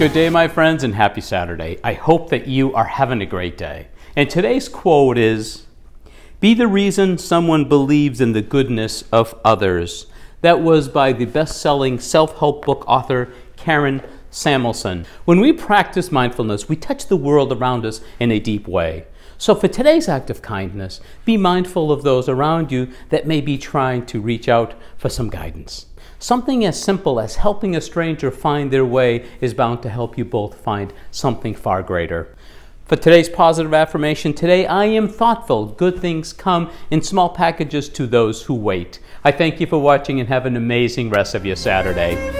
Good day, my friends, and happy Saturday. I hope that you are having a great day. And today's quote is Be the reason someone believes in the goodness of others. That was by the best selling self help book author Karen Salmansohn. When we practice mindfulness, we touch the world around us in a deep way. So, for today's act of kindness, be mindful of those around you that may be trying to reach out for some guidance. Something as simple as helping a stranger find their way is bound to help you both find something far greater. For today's positive affirmation, today I am thoughtful. Good things come in small packages to those who wait. I thank you for watching and have an amazing rest of your Saturday.